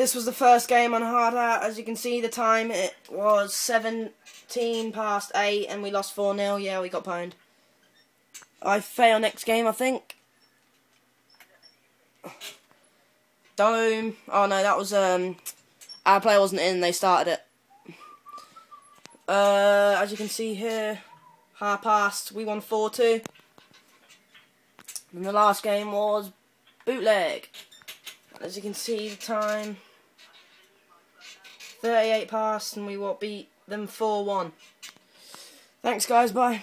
this was the first game on hard hat. As you can see, the time it was 17 past 8 and we lost 4 0. Yeah, we got pwned. I fail next game, I think. Dome. Oh no, that was um our player wasn't in, they started it. Uh as you can see here, half past, we won 4 2. And the last game was bootleg. As you can see the time 38 past and we will beat them 4 1. Thanks guys, bye.